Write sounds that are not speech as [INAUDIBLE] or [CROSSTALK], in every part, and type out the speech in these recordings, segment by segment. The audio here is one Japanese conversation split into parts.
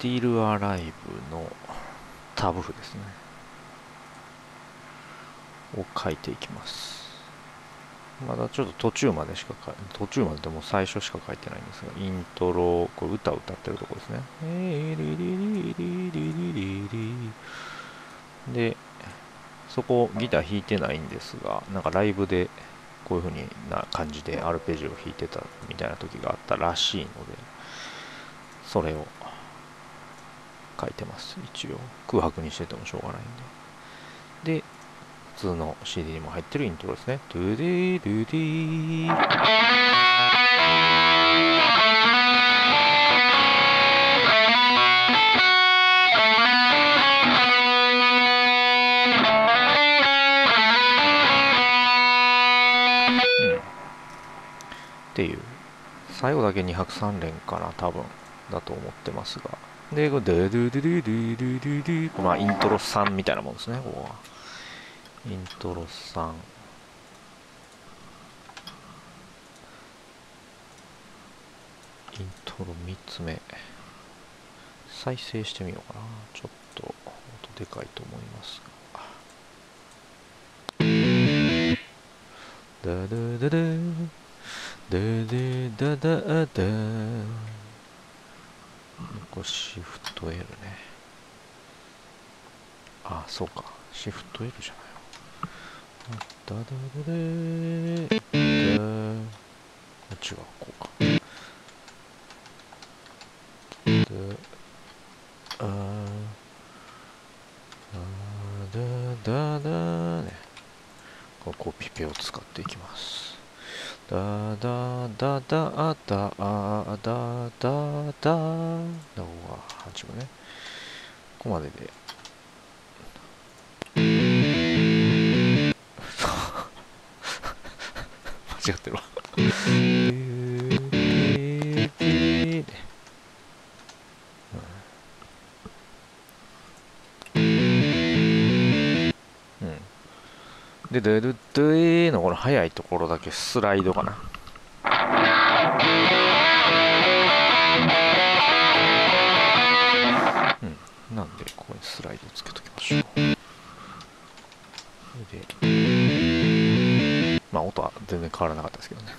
Still Alive のタブ譜ですね。を書いていきます。まだちょっと途中までしか書い途中まででも最初しか書いてないんですがイントロこれ歌歌ってるとこですね。でそこギター弾いてないんですがなんかライブでこういう風にな感じでアルペジオを弾いてたみたいな時があったらしいのでそれを書いてます。一応。空白にしててもしょうがないんで。で普通の CD にも入ってるイントロですね。ドゥデードゥディっていう。最後だけ2拍3連かな多分。だと思ってますが。で、これ、ドゥドゥドゥドゥドゥドゥドゥドゥまあ、イントロ3みたいなもんですね、ここは。イントロ3。イントロ3つ目。再生してみようかな。ちょっと音でかいと思いますが。ダダダダダダダダダこれシフト L ね。あそうか。シフト L じゃないのダダダダダ違うこうか。ダあダダダね。ここピペを使っていきます。ダダダダダダダダダの方が8分ね。ここまでで。[LAUGHS] 間違ってるわ。[LAUGHS] で、ドゥドゥドゥーのこの速いところだけスライドかな。うん。なんで、ここにスライドつけときましょう。で、まあ音は全然変わらなかったですけどね。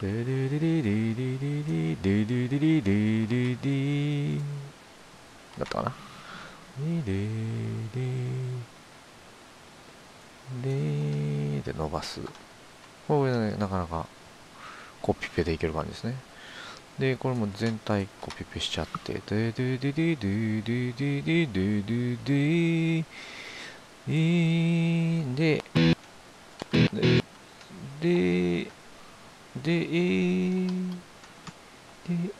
デデデデデデデデデデデデデデだったかな。デデデで、伸ばす。これね、なかなかコピペでいける感じですね。で、これも全体コピペしちゃって、で、で、で、で、で、で、で、で、で、で、で、で、で、で、で、えで、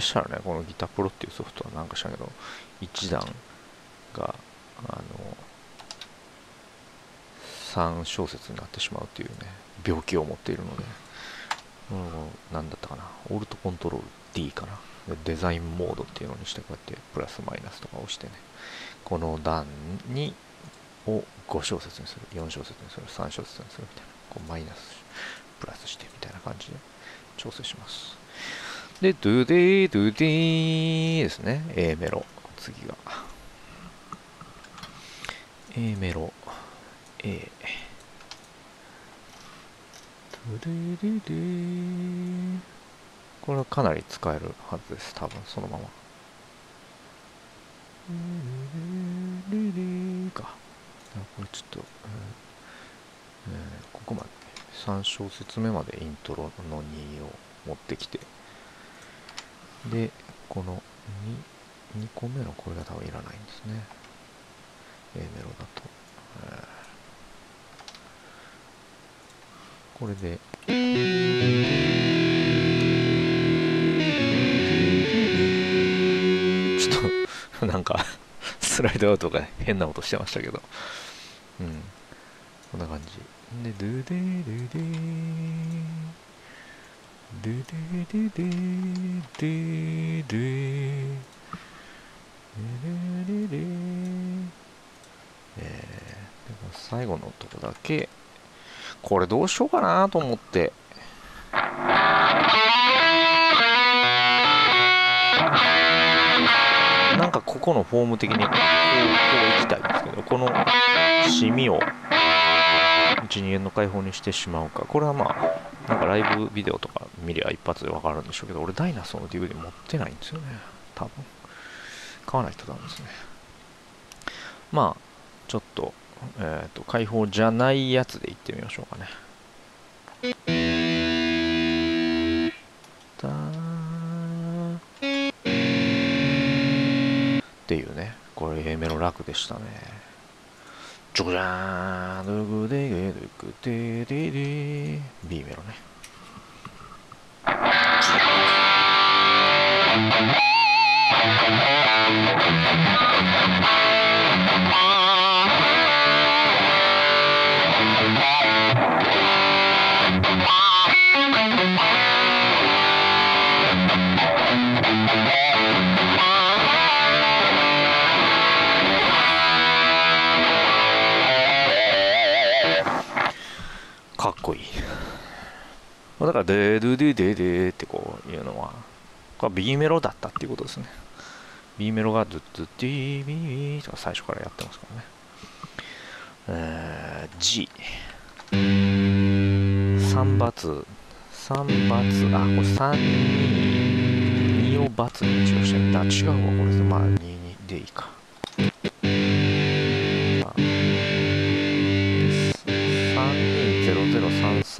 かコピペしたらね、このギタープロっていうソフトは。なんかしたけど、一段が、あの、3小節になってしまうっていうね、病気を持っているので、うん、なんだったかな。オルトコントロール D かな。デザインモードっていうのにしてこうやってプラスマイナスとか押してね、この段にを5小節にする、4小節にする、3小節にするみたいな、こうマイナス、プラスしてみたいな感じで調整します。で、ドゥデードゥデーですね。A メロ。次が。A メロ。A。ドゥデードゥデーこれはかなり使えるはずです多分そのままかこれちょっと、うんえー、ここまで3小節目までイントロの2を持ってきてでこの 2, 2個目のこれが多分いらないんですね。A メロだと、これで。ちょっと [LAUGHS] なんかスライドアウトが変な音してましたけど。うん。こんな感じ。でドゥデードゥデー。ドゥデードゥデードゥドゥドゥドゥえー、でも最後のとこだけ。これどうしようかなと思って。なんかここのフォーム的にこうこういきたいんですけどこのシミを12円の開放にしてしまうか。これはまあなんかライブビデオとか見りゃ一発でわかるんでしょうけど俺ダイナソーの DVD 持ってないんですよね。多分。買わないとダメですね。まあちょっとえっ、ー、と開放じゃないやつでいってみましょうかね。たっていうねこれ A メロ楽でしたね。ちょこじゃーん。ドクデゲドクデデデ B メロね。Thank you. こいい。だからデードゥデデデってこういうのはこれ B メロだったっていうことですね。B メロがドゥドゥディービーとか最初からやってますからね。えー、G 3バツ3バツあこれ3 2 2をバツに一応してるあ違うわこれ。まあ2 2でいいか。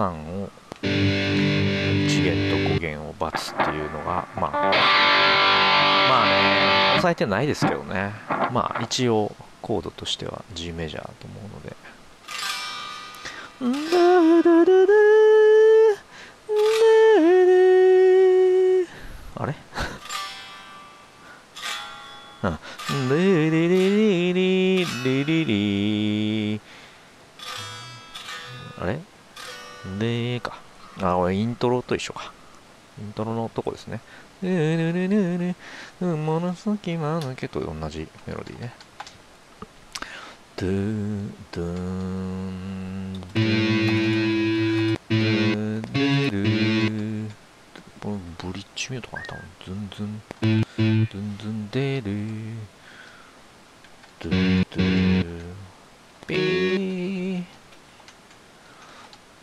3を1弦と5弦をバツっていうのがまあまあね押さえてないですけどね。まあ一応コードとしては G メジャーと思うので。あれ？あれ？でか。あ、これイントロと一緒か。イントロのとこですね。ルルルルルル、ものすきまぬけと同じメロディーね。ドゥドゥンドゥンドゥルこれブリッジミュートかな多分ズンズンズンズンデルドゥドゥピー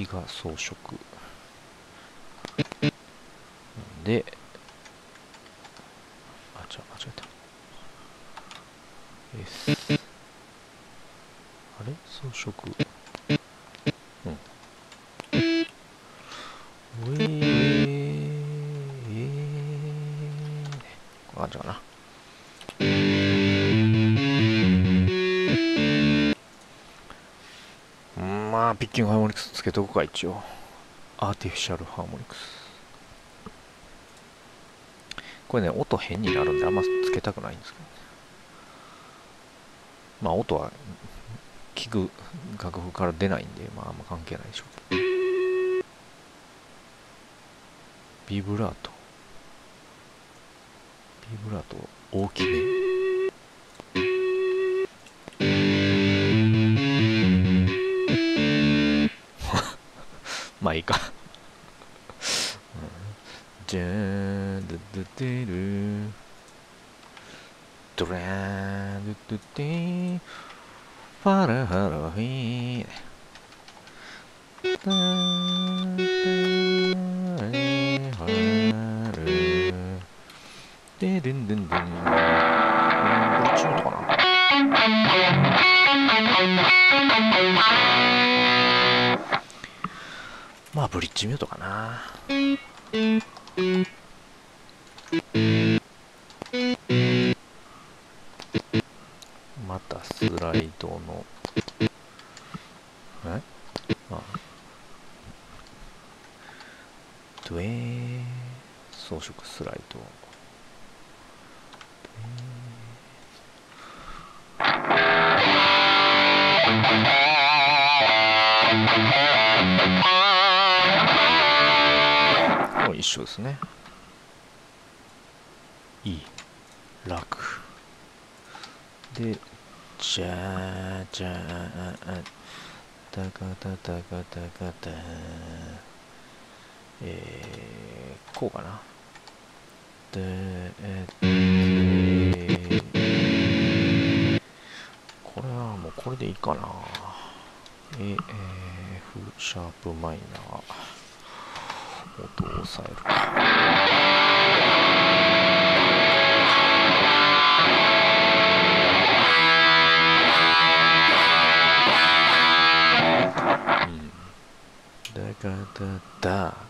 木が装飾。で、つけとくか一応アーティフィシャルハーモニクスこれね音変になるんであんまつけたくないんですけどまあ音は聞く楽譜から出ないんで、まああんま関係ないでしょう。ビブラート。ビブラート大きめ？まあいいかじゃーんドゥドゥデルドラーンドゥドゥデー。ファラハラヒー。ブリッジミュートかな。またスライドのですね。いい。楽。でじゃーじゃータカタタカタカタえー、こうかな。でえー、これはもうこれでいいかな。えー、F シャープマイナー音を抑える。da da da da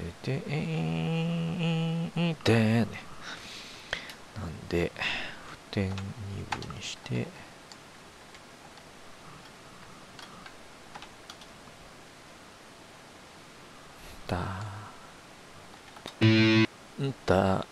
ででででででねなんで普点2部にしてだんだ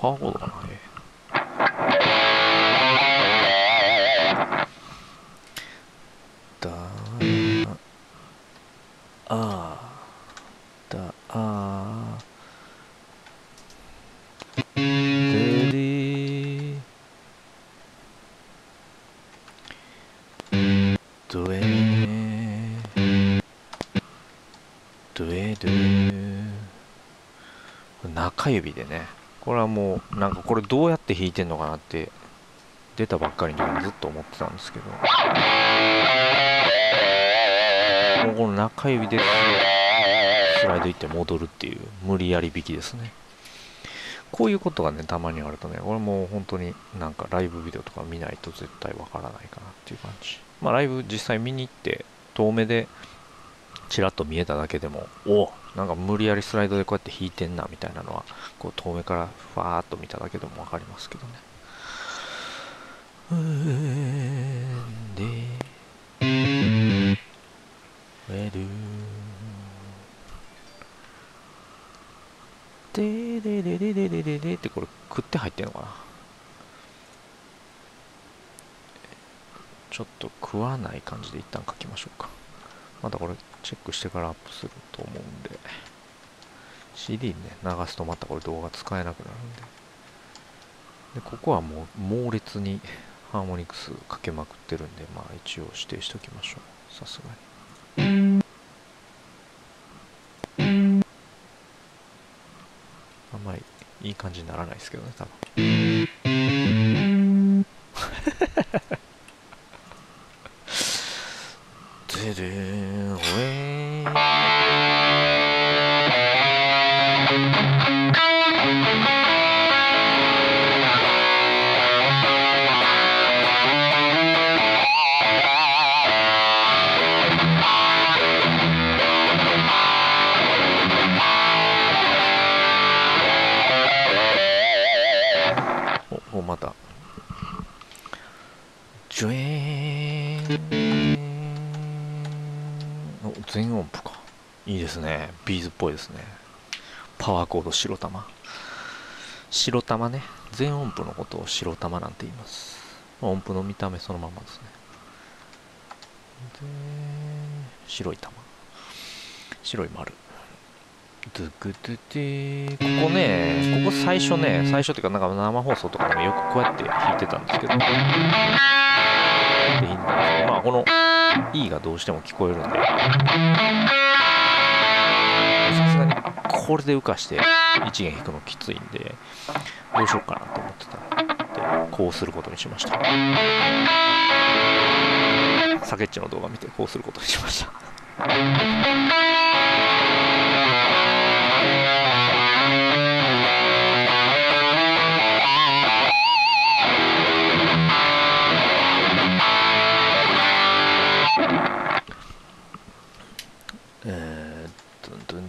パワーコードかなえだあだあでりどえどえど中指でねこれはもうなんかこれどうやって弾いてんのかなって出たばっかりの時にずっと思ってたんですけど。もうこの中指でスライドいって戻るっていう無理やり弾きですね。こういうことがねたまにあるとねこれもう本当になんかライブビデオとか見ないと絶対わからないかなっていう感じ。まあライブ実際見に行って遠目でちらっと見えただけでもお。なんか無理やりスライドでこうやって弾いてんなみたいなのはこう遠目からファーっと見ただけでも分かりますけどね。うーんでウェルででででででででってこれ食って入ってんのかなちょっと食わない感じで一旦書きましょうかまたこれチェックしてからアップすると思うんで。CD にね流すとまたこれ動画使えなくなるんで。でここはもう猛烈にハーモニクスかけまくってるんでまあ一応指定しておきましょう。さすがに。あんまりいい感じにならないですけどね多分。ねビーズっぽいですね。パワーコード白玉。白玉ね。全音符のことを白玉なんて言います。音符の見た目そのままですね。で白い玉。白い丸。ドゥクドゥテー。ここねここ最初ね最初っていうかなんか生放送とかでもよくこうやって弾いてたんですけど。でいいんですけどまあこの E がどうしても聞こえるんで。これで浮かして1弦弾くのきついんでどうしようかなと思ってたでこうすることにしました。サケッチの動画見てこうすることにしました。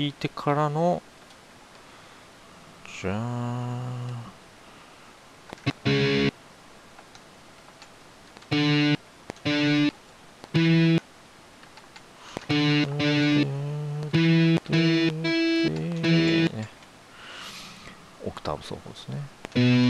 引いてからのじゃーんねオクターブ奏法ですね。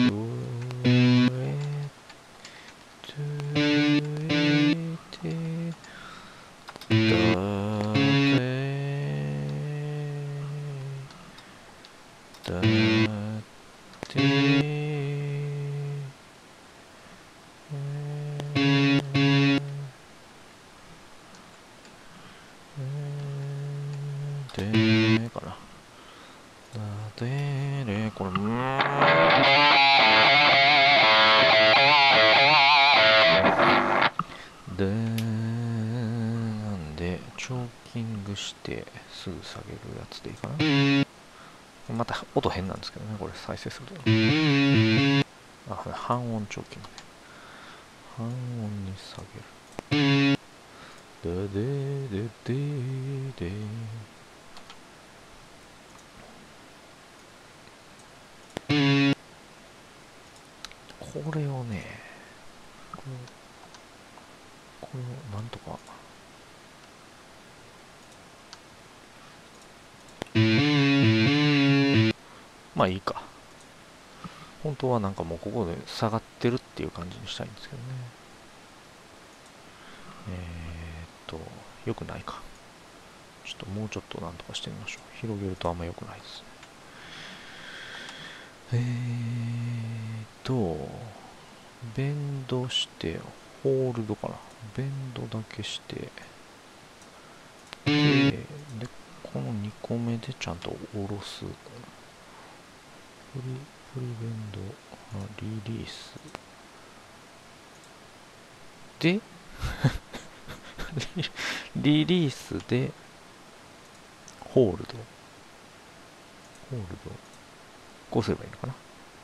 再生すると。あこれ半音チョーキングね。半音に下げる。ででででで。これをねこれこれをなんとか。まあいいか。当はなんかもうここで下がってるっていう感じにしたいんですけどね。えー、っとよくないか。ちょっともうちょっとなんとかしてみましょう。広げるとあんま良くないです。ねえーとベンドしてホールドかな。ベンドだけして。ででこの2個目でちゃんと下ろすフリフリベンドリリースで [LAUGHS] リリースでホールドホールドこうすればいいのかな？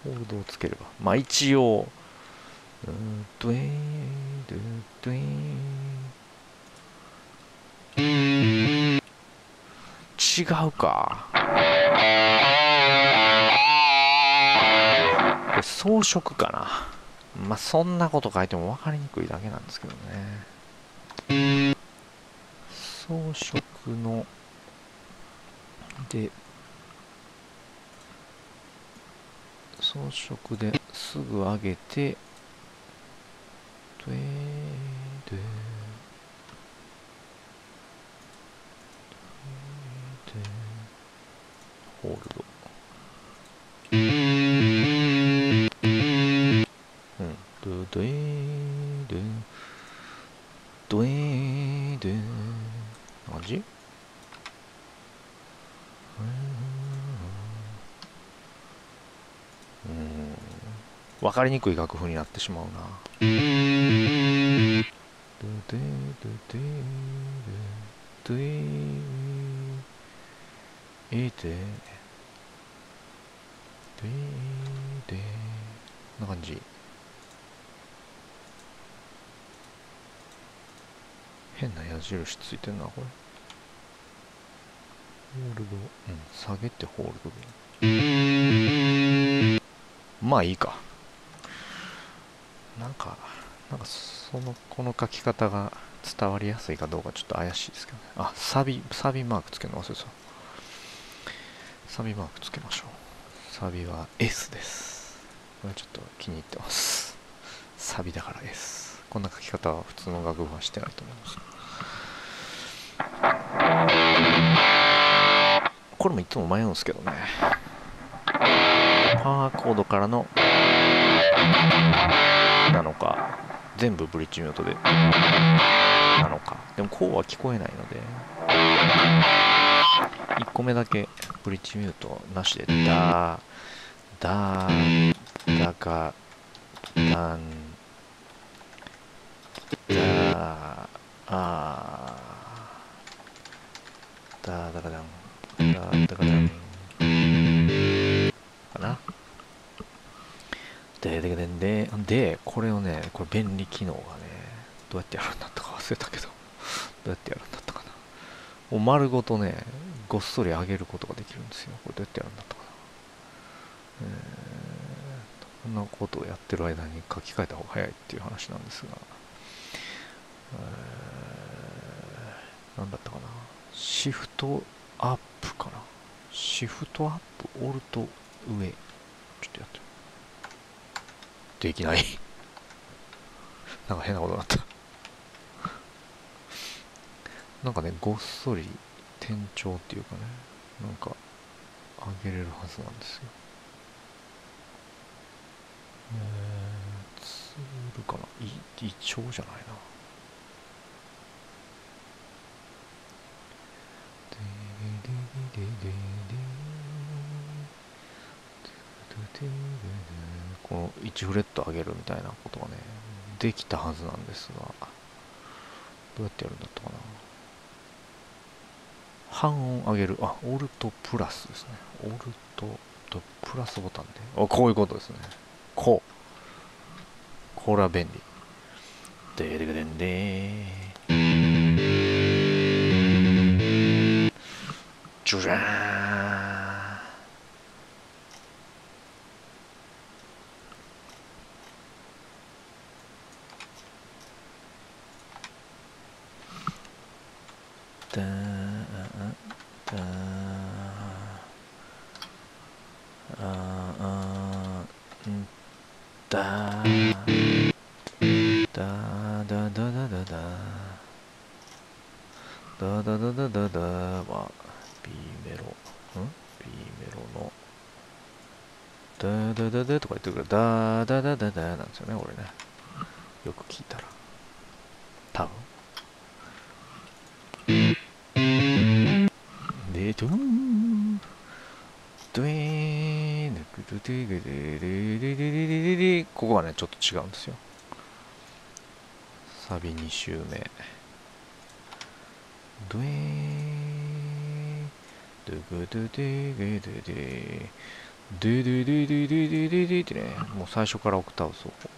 ホールドをつければ。まあ一応うんドゥイーンドゥドゥイーン。違うか。これ装飾かな。まあそんなこと書いても分かりにくいだけなんですけどね。装飾ので装飾ですぐ上げてドゥエードゥホールド。かりにくい楽譜になってしまうな。ドゥドゥドゥドゥドゥドゥエーデドゥエデこんな感じ変な矢印ついてんなこれホールドうん下げてホールドでまあいいかなんかなんかそのこの書き方が伝わりやすいかどうかちょっと怪しいですけどね。あサビサビマークつけるの忘れてた。サビマークつけましょう。サビは S です。これちょっと気に入ってます。サビだから S こんな書き方は普通の楽譜はしてないと思います。これもいつも迷うんですけどね。パワーコードからのなのか全部ブリッジミュートで。なのか。でもこうは聞こえないので。1個目だけブリッジミュートなしで。ダーダーダカダンダーあー。ダーダカダンダーダカダンでででででこれをねこれ便利機能がねどうやってやるんだったか忘れたけどどうやってやるんだったかな。もう丸ごとねごっそり上げることができるんですよ。これどうやってやるんだったかな。えー、こんなことをやってる間に書き換えた方が早いっていう話なんですが、えー、何だったかな。シフトアップかな。シフトアップオルト上。ちょっとやってみできない。なんか変なことになった。なんかねごっそり転調っていうかねなんか上げれるはずなんですよ。えー、ツールかな？イイチョウじゃないな。でででででこの1フレット上げるみたいなことがねできたはずなんですがどうやってやるんだったかな。半音上げる。あオルトプラスですね。オルトとプラスボタンで。あこういうことですね。こう。これは便利。でででで。んでじゃじゃーんだだだだだだは B メロん B メロのだだだだとか言ってるからだだだだだなんですよねこれねよく聞いたら多分で、ドゥン、ドゥーン、ドゥドゥドゥドゥドゥドゥドゥドゥドゥドゥここはね、ちょっと違うんですよ。サビ2周目。ドゥイー。ドゥグドゥディグドゥディ。ドゥドゥドゥドゥドゥドゥドゥってねもう最初からオクターブ奏法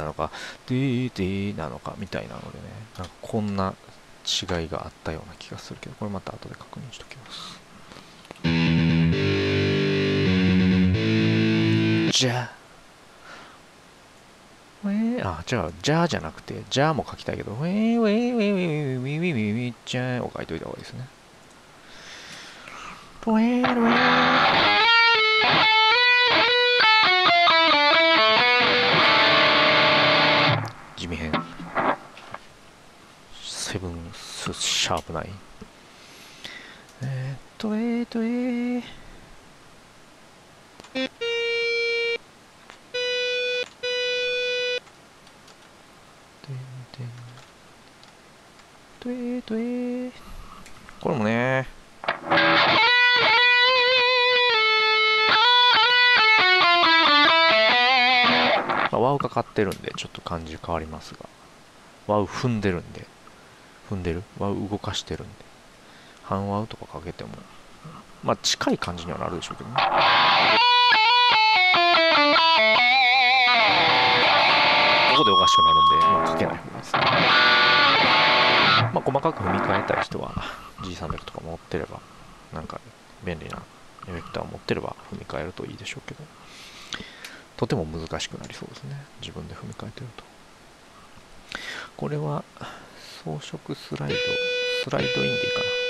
なのかデデなのかみたいなのでねなんかこんな違いがあったような気がするけどこれまた後で確認しておきますじゃウェーあ、じゃあ、じゃあじゃなくて、じゃあも書きたいけど、ウェーウェーウェーウェーウェーウェーウェーウェーウェーじゃーを書いといた方がいいですね。ウェーウェー地味編。ャープ9。えー、っと、えー、っと、えー。とえーとえー、これもねまあ、ワウかかってるんで、ちょっと感じ変わりますが、ワウ踏んでるんで。踏んでる？は動かしてるんで。半ワウとかかけても。まあ近い感じにはなるでしょうけどね。ここでおかしくなるんで、まあ、かけない方がいいですね。まあ細かく踏み替えたい人は G300 とか持ってればなんか便利なエフェクターを持ってれば踏み替えるといいでしょうけど。とても難しくなりそうですね。自分で踏み替えてると。これは装飾スライド、スライドインでいいかな。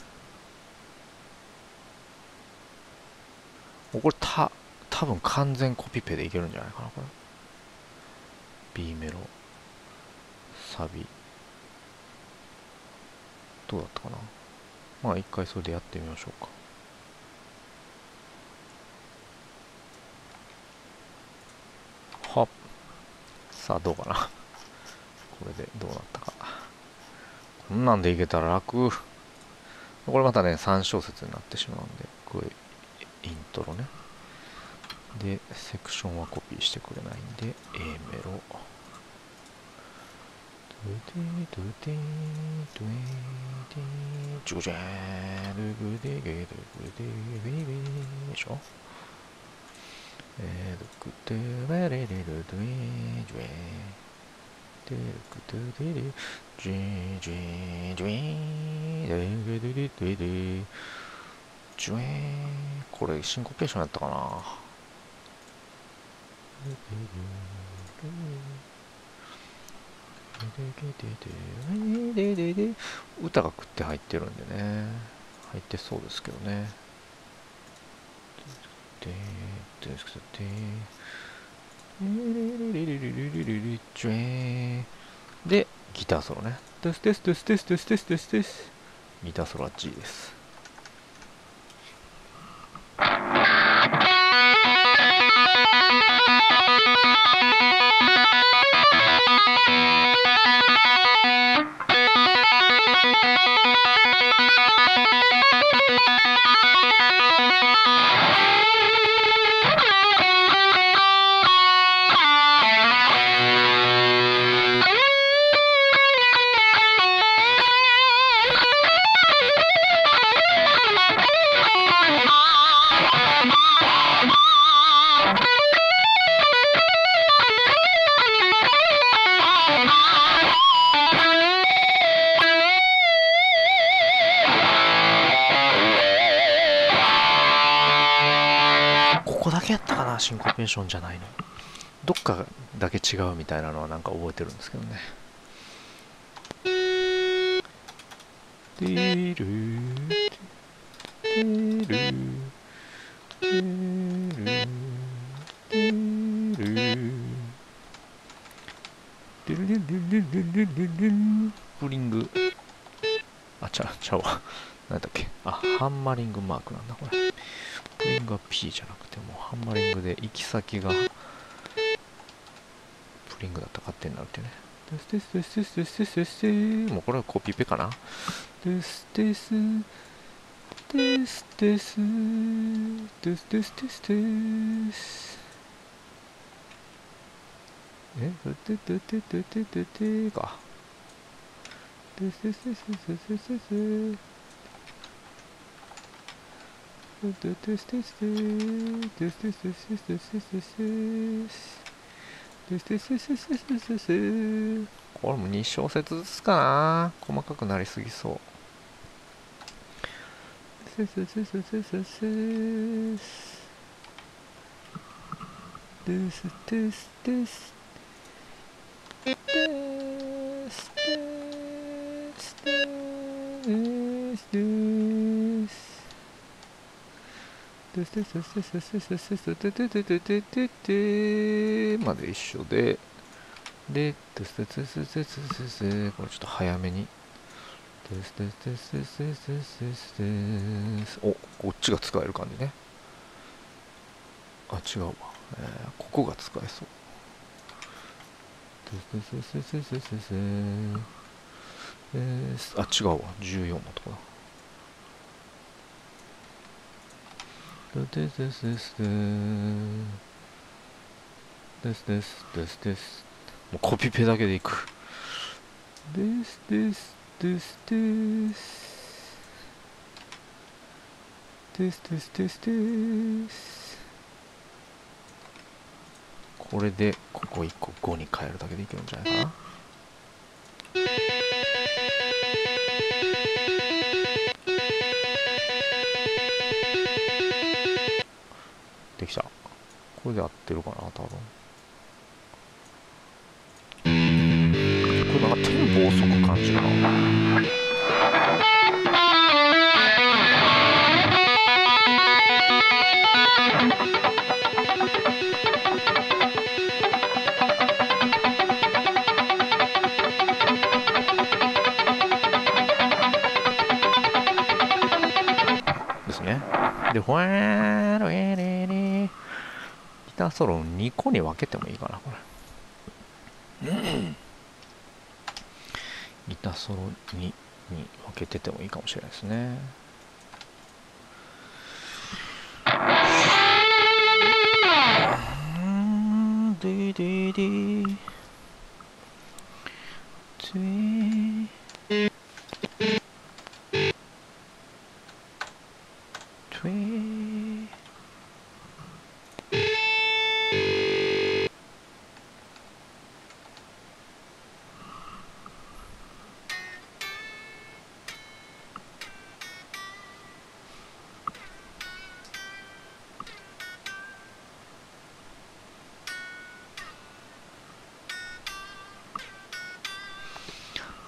これた多分完全コピペでいけるんじゃないかなこれ。B メロ。サビ。どうだったかな。まあ一回それでやってみましょうか。はさあどうかな。[LAUGHS] これでどうなったか。こんなんでいけたら楽。これまたね3小節になってしまうんでこれイントロね。でセクションはコピーしてくれないんで A メロ。ドゥディドゥディドゥディジュジャー。ドゥグディゲドゥグディビビでしょえードゥグディベレレルドゥエジュエドゥグドゥディディジュジュジュエドゥグディドゥディジュエーこれシンコペーションやったかな？歌が食って入ってるんでね入ってそうですけどねでですけどででギターソロねですですですですですですですギターソロは G ですペンションじゃないの？どっかだけ違うみたいなのはなんか覚えてるんですけどね。ティルィルプリングあちゃちゃわなんだっけあハンマリングマークなんだこれプリングは P じゃなくてもうハンマリングで行き先がプリングだったら勝手になるっていうね。ですですですですですですですもうこれはコピペかな。ですですですですですですですですえでででででででか。ですですですですですですこれも2小節ずつかな細かくなりすぎそうですですですですですですですですですですですまで一緒で、で、これちょっと早めに。お、こっちが使える感じね。あ、違うわ。えー、ここが使えそう。えー、あ、違うわ。14のとこだ。ですですですですですですですもうコピペだけでいくですですですですですですですですこれでここ1個5に変えるだけでいけるんじゃないかなこれで合ってるかな多分。これなんかテンポ遅く感じるな。ですね。でほわーろえれれギターソロ2個に分けてもいいかなこれ。ギターソロ2に分けててもいいかもしれないですね。うん。でででで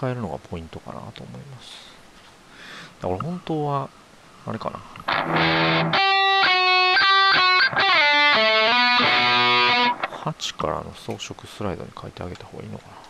変えるのがポイントかなと思います。だから本当はあれかな。8からの装飾スライドに変えてあげた方がいいのかな。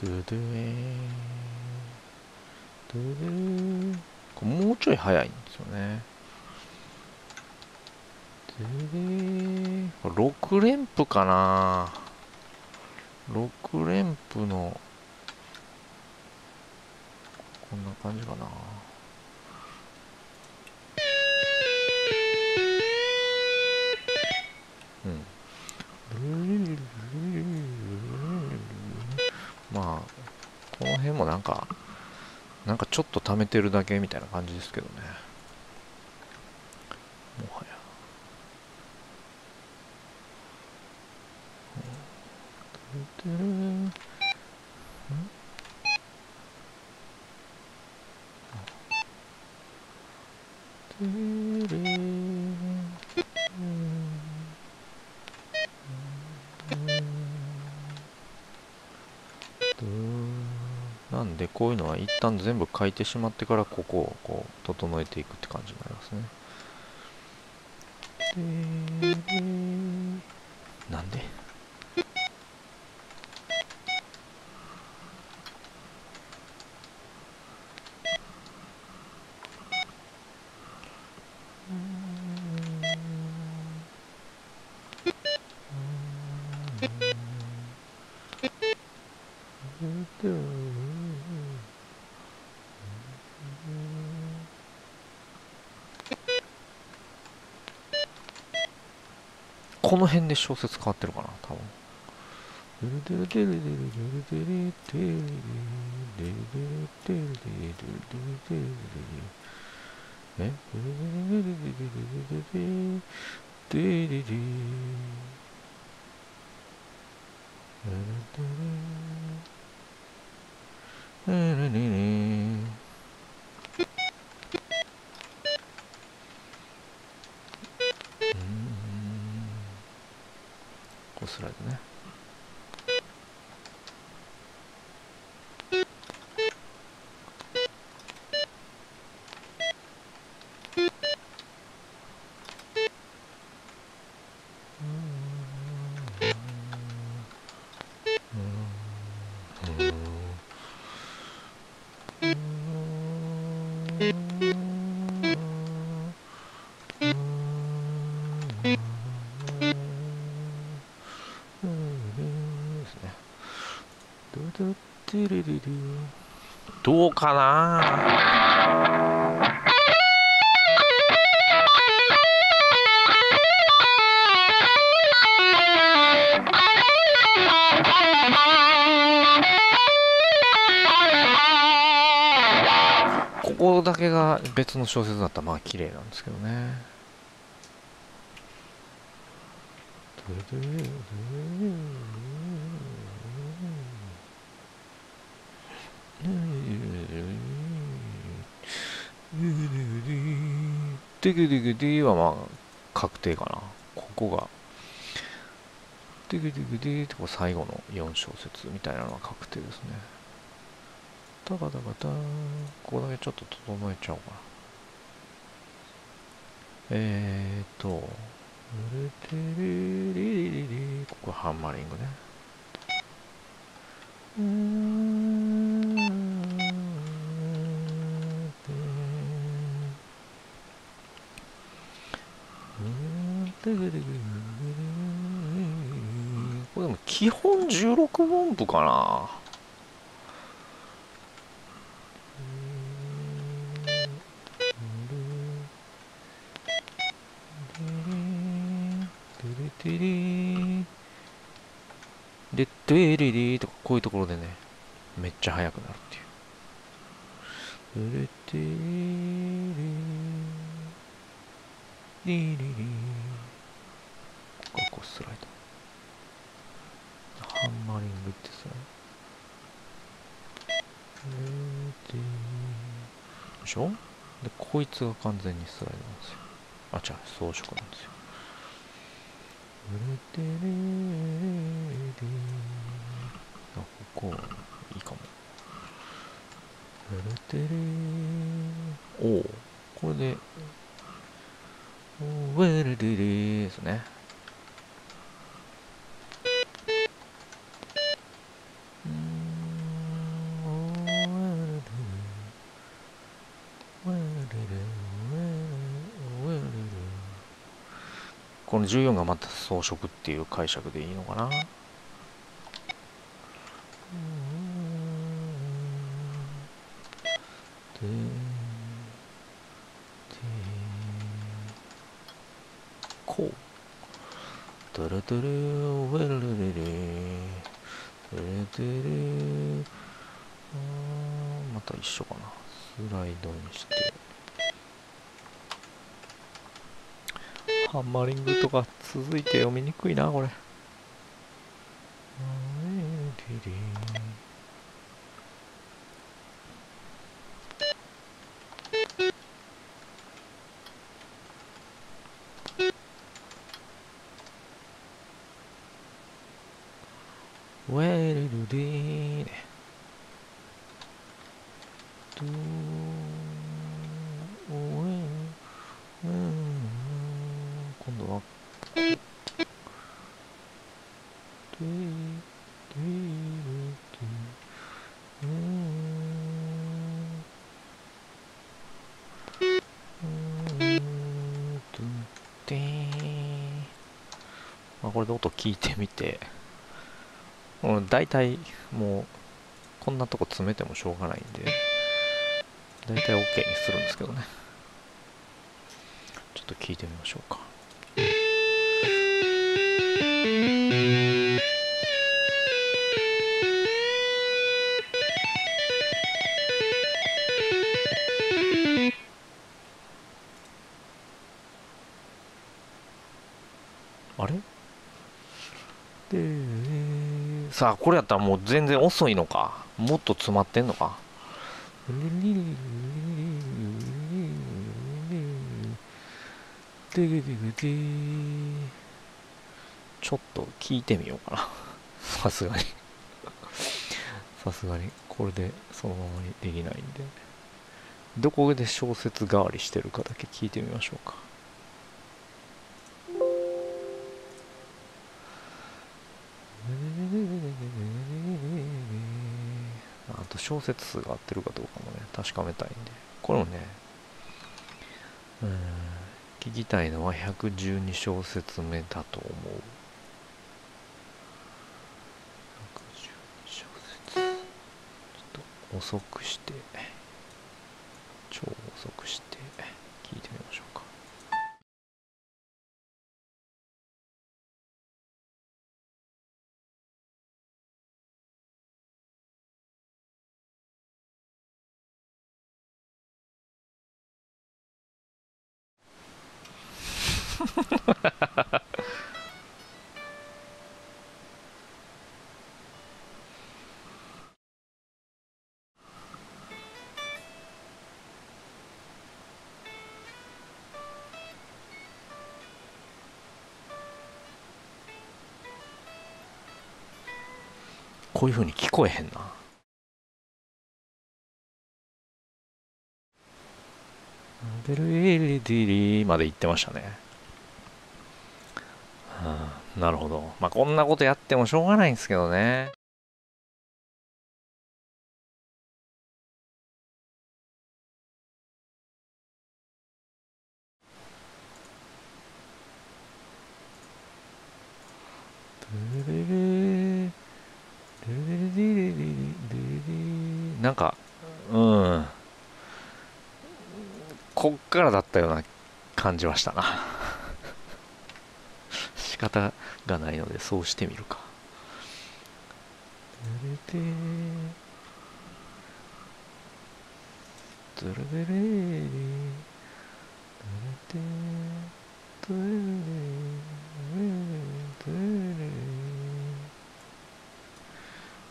ドゥドゥエドゥドゥこれもうちょい早いんですよね。ドゥドゥこれ6連符かな。6連符のこんな感じかな。うんまあこの辺もなんかなんかちょっと溜めてるだけみたいな感じですけどねもはやうんなんでこういう全部書いてしまってからここをこう整えていくって感じになりますね。なんでこの辺で小説変わってるかな多分。え？どうかな？ここだけが別の小説だったらまあ綺麗なんですけどね。デグデグデはまあ確定かな。ここが。デグデグデってこう最後の4小節みたいなのは確定ですね。タカタカタここだけちょっと整えちゃおうかな。えーっとルテレリリリリここハンマリングね。うんこれでも基本16分布かなで、デリリとかこういうところでね、めっちゃ速くなるっていう。デレテリリリリここスライド。ハンマリングってさ。でしょ？で、こいつが完全にスライドなんですよ。あ、違う、装飾なんですよ。あ、ここ、いいかも。おお、これで、ウェルデレですね。この14がまた装飾っていう解釈でいいのかなこうドゥルドゥルウェルルルルドゥルドゥルまた一緒かなスライドにしてハンマリングとか続いて読みにくいなこれ。ウェルルディーねドゥウェル今度はまあこれで音聞いてみて。うん大体もうこんなとこ詰めてもしょうがないんで。大体 OK にするんですけどね。ちょっと聞いてみましょうか。さあこれやったらもう全然遅いのか？もっと詰まってんのか？ちょっと聞いてみようかな。さすがに。さすがに。これでそのままにできないんで。どこで小説代わりしてるかだけ聞いてみましょうか。小説数が合ってるかどうかもね確かめたいんで。これもねうん聞きたいのは112小節目だと思う。112小節ちょっと遅くして。こういうふうに聞こえへんな。デルエリディリーまで行ってましたね。なるほど。まあ、こんなことやってもしょうがないんですけどね。なんか、うん。こっからだったような感じはしたな仕方がないのでそうしてみるか。れドルーリードドードー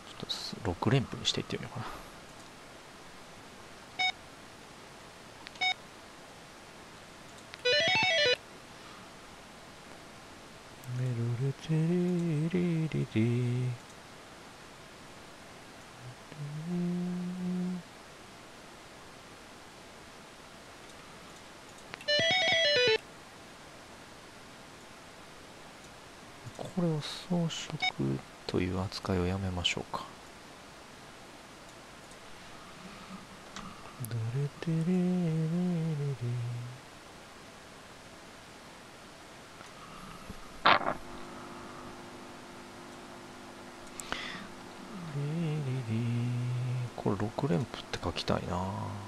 ちょっと6連符にしていってみようかな。りこれを装飾という扱いをやめましょうか。どれてれれ6連符って書きたいな。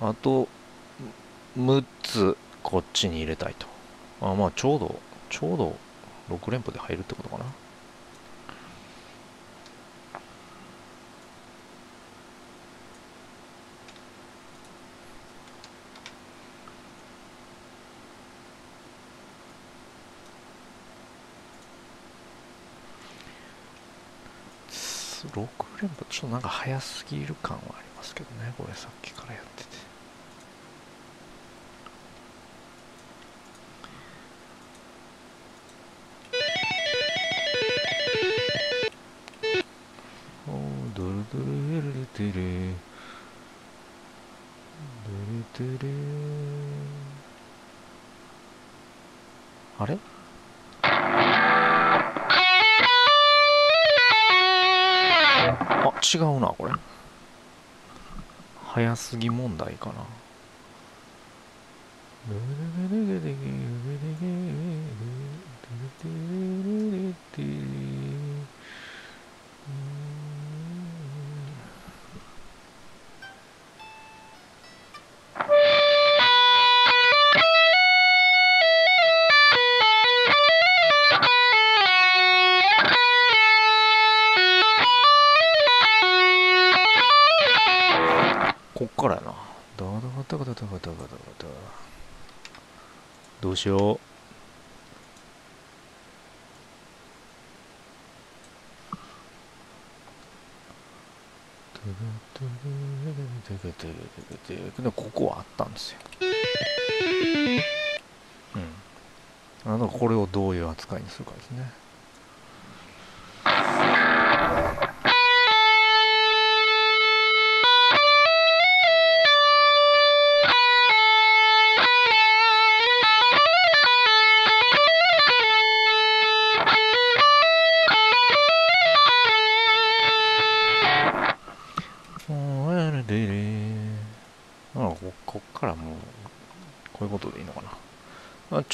あと6つこっちに入れたいと。あまあちょうどちょうど6連符で入るってことかな。6連符ちょっとなんか早すぎる感はありますけどねこれさっきからやってて。おードルドルエルル。テレドル。テレあれ？あ違うなこれ。早すぎ問題かな。どう。しようでここはあったんですようんあのこれをどういう扱いにするかですね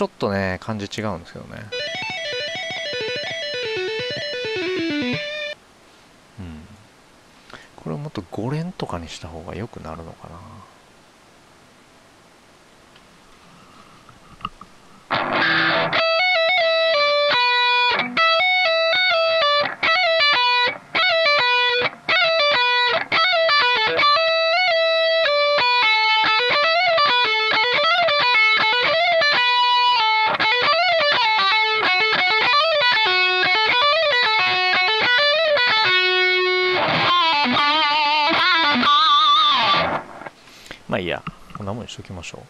ちょっとね感じ違うんですけどね。うん。これをもっと5連とかにした方が良くなるのかな。まあいいや。こんなもんにしときましょう。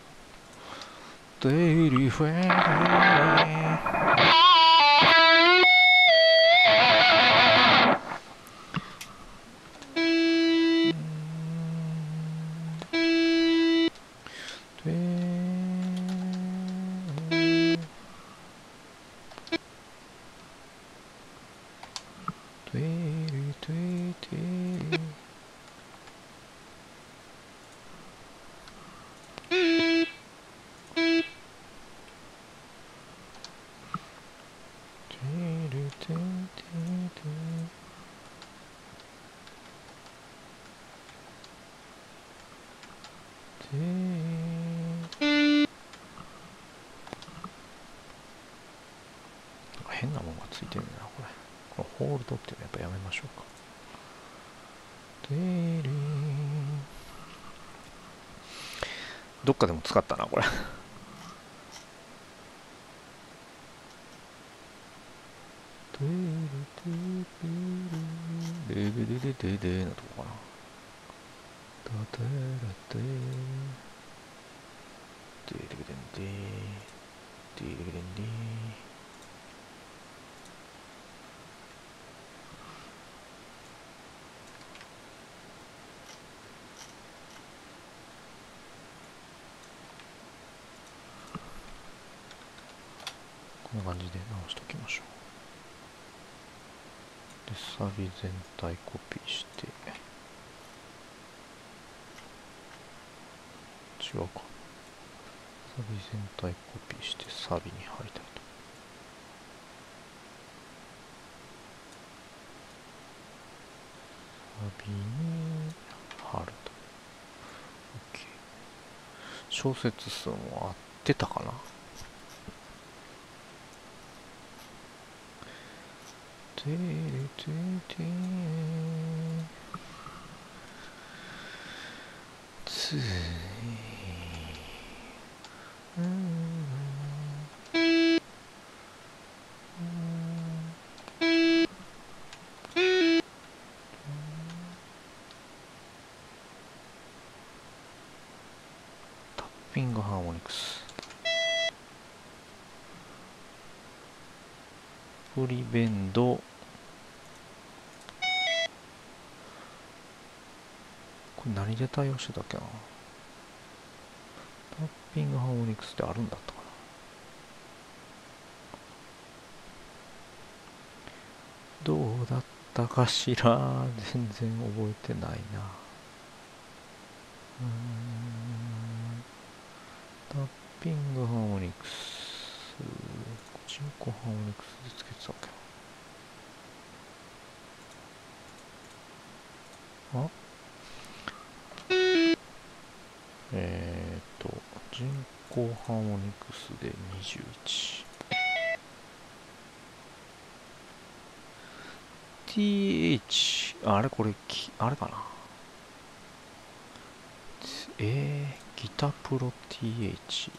どっかでも使ったなこれデレデレデレデレのとこかなダダラデデレデレデデレデレデこんな感じで直しておきましょうでサビ全体コピーして。違うか。サビ全体コピーしてサビに貼りたいと。サビに貼ると。OK 小節数も合ってたかな。てれててついうんタッピングハーモニクス。フリベンド。これ何で対応してたっけな。タッピングハーモニクスってあるんだったかな。どうだったかしら。全然覚えてないな。うん。タッピングハーモニクス。人工ハーモニクスでつけてたっけな。あ？ハーモニクスで21 TH あれこれきあれかな？えー、ギタプロ TH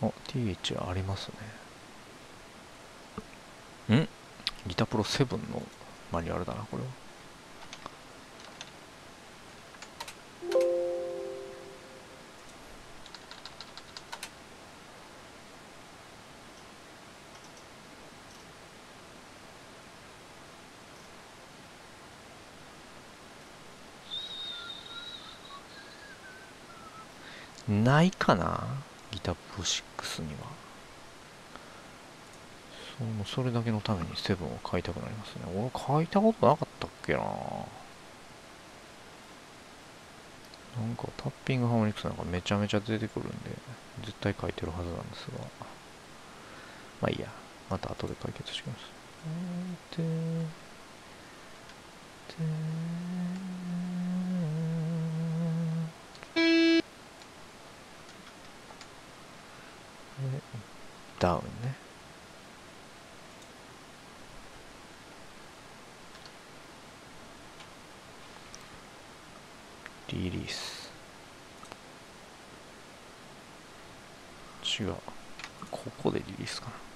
あ TH ありますね。ん？ギタープロ7のマニュアルだなこれは。ないかな？ギタープロ6には。そのそれだけのためにセブンを買いたくなりますね。俺買いたことなかったっけな。なんかタッピングハーモニクスなんかめちゃめちゃ出てくるんで絶対書いてるはずなんですが。まあいいや。また後で解決します。てダウンね。リリース。違う。ここでリリースかな。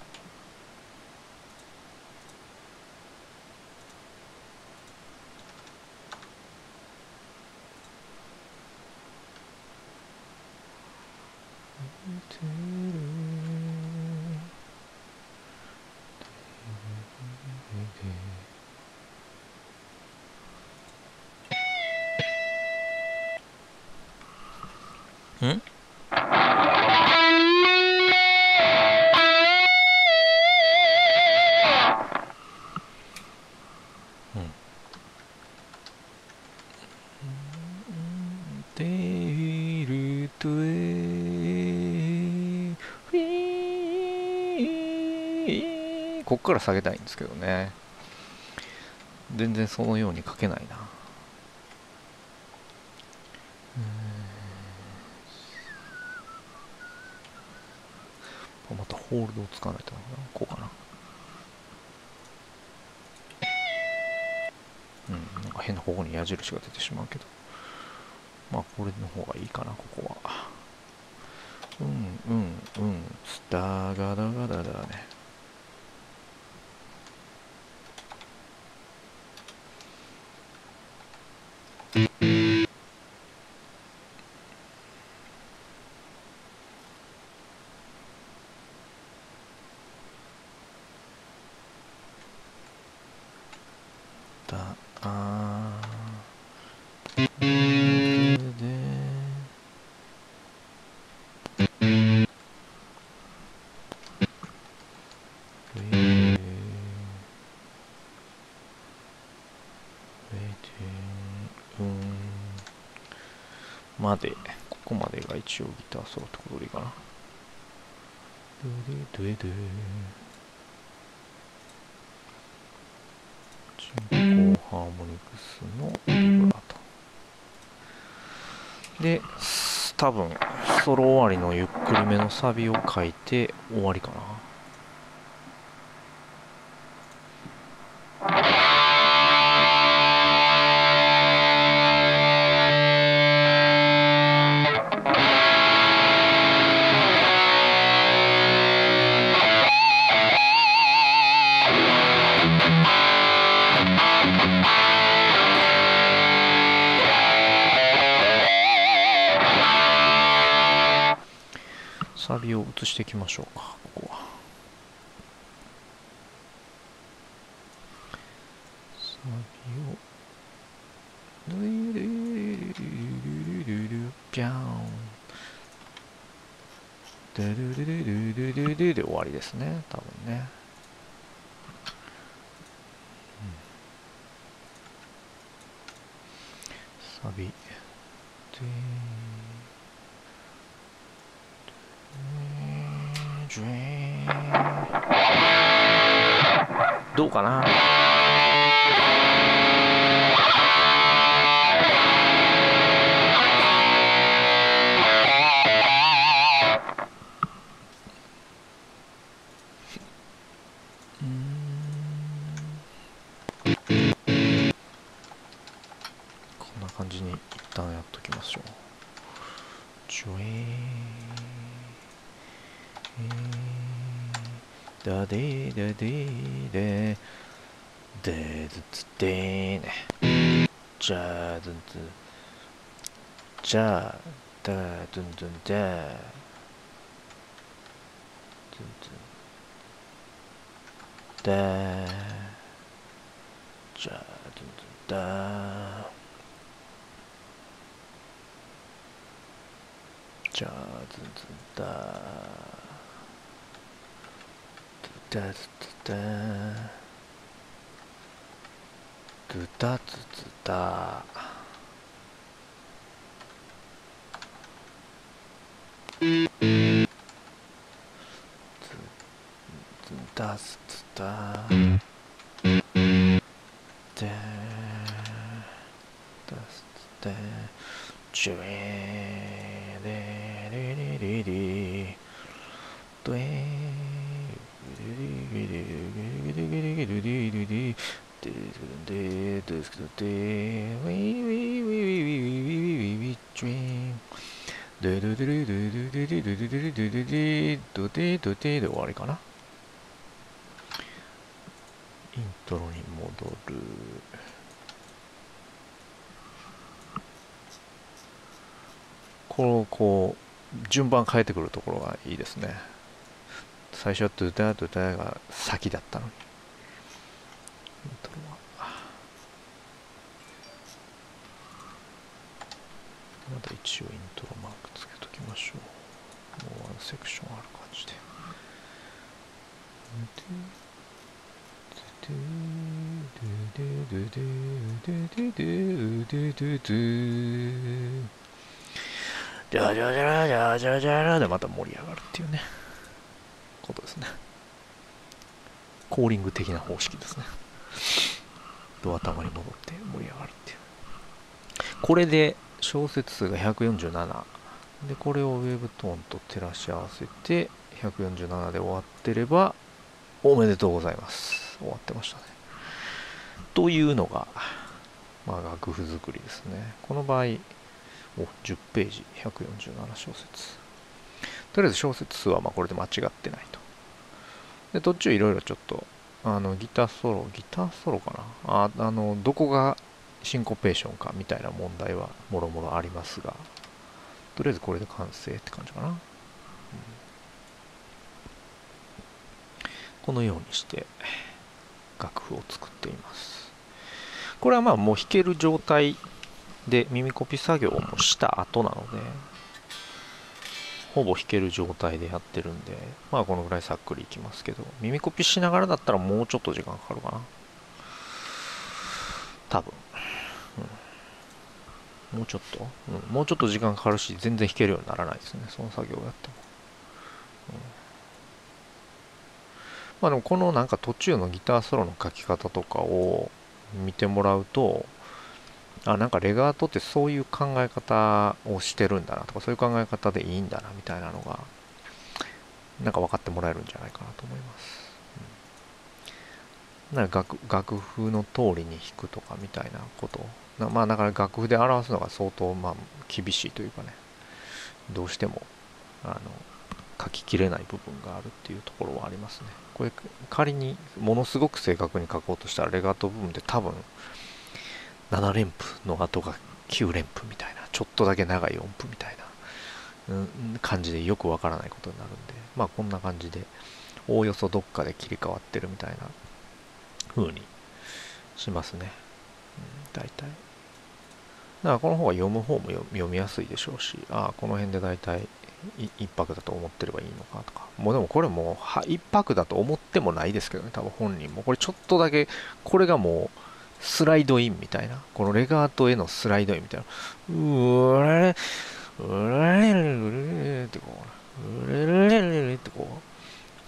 こから下げたいんですけどね。全然そのように書けないな。またホールドを使わないとこうかな。うん。なんか変なここに矢印が出てしまうけど。まあこれの方がいいかなここは。うんうんうん。スターガダガダだね。までここまでが一応ギターソロってことでいいかな。ドゥデドゥドゥ人工ハーモニクスのビブラート。で多分ソロ終わりのゆっくりめのサビを書いて終わりかなしていきましょうか。ここは。サビをドゥルルルルルルピャンドゥルルルルルルルで終わりですね多分ねどうかな？じゃあだずんずんだずんずんだじゃあずんずんだじゃあずんずんだだずだずだずずだ順番変えてくるところがいいですね。最初はドゥダドゥダが先だったの。にまだ一応イントロマークつけときましょう。もうワンセクションある感じで。じゃじゃじゃじゃじゃじゃでまた盛り上がるっていうねことですねコーリング的な方式ですねドア玉に戻って盛り上がるっていうこれで小節数が147でこれをウェブトーンと照らし合わせて147で終わってればおめでとうございます終わってましたねというのがまあ楽譜作りですねこの場合お10ページ。147小節とりあえず小節数はまあこれで間違ってないと。で途中いろいろちょっとあのギターソロギターソロかな。ああのどこがシンコペーションかみたいな問題はもろもろありますがとりあえずこれで完成って感じかな、うん、このようにして楽譜を作っています。これはまあもう弾ける状態で耳コピ作業もした後なのでほぼ弾ける状態でやってるんでまあこのぐらいさっくりいきますけど耳コピしながらだったらもうちょっと時間かかるかな。多分、うん、もうちょっと、うん、もうちょっと時間かかるし全然弾けるようにならないですね。その作業をやっても、うん、まあでもこのなんか途中のギターソロの書き方とかを見てもらうとあなんかレガートってそういう考え方をしてるんだなとかそういう考え方でいいんだなみたいなのがなんか分かってもらえるんじゃないかなと思います、うん、なんか楽楽譜の通りに弾くとかみたいなこと。まあだから楽譜で表すのが相当まあ厳しいというかね。どうしてもあの書ききれない部分があるっていうところはありますね。これ仮にものすごく正確に書こうとしたらレガート部分で多分7連符の後が9連符みたいなちょっとだけ長い音符みたいな、うん、感じでよくわからないことになるんでまあこんな感じでおおよそどっかで切り替わってるみたいな風にしますね、うん、大体。だからこの方が読む方も読みやすいでしょうしああこの辺で大体一泊だと思ってればいいのかとか。もうでもこれもう一泊だと思ってもないですけどね多分本人も。これちょっとだけこれがもうスライドインみたいな、このレガートへのスライドインみたいな、うれれ、うれれれってこう、うれれれれってこう、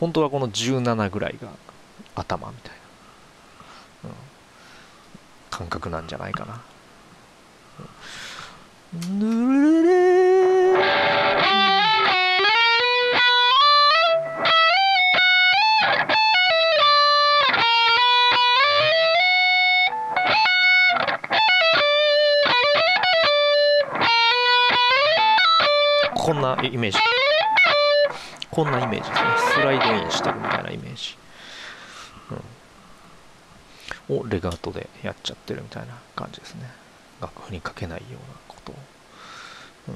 本当はこの17ぐらいが頭みたいな、うん、感覚なんじゃないかな。ぬれれ。こんなイメージ。こんなイメージですね。スライドインしてるみたいなイメージ、うん、をレガートでやっちゃってるみたいな感じですね。楽譜に書けないようなことを、うん、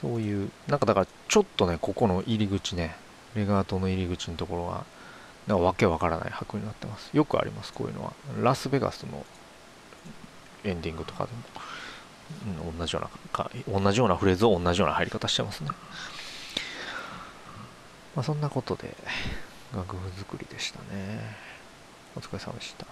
そういうなんかだからちょっとねここの入り口ねレガートの入り口のところはなんかわけわからない拍になってます。よくありますこういうのは。ラスベガスのエンディングとかでも、うん、同じようなか同じようなフレーズを同じような入り方してますね。まあそんなことで楽譜作りでしたね。お疲れ様でした。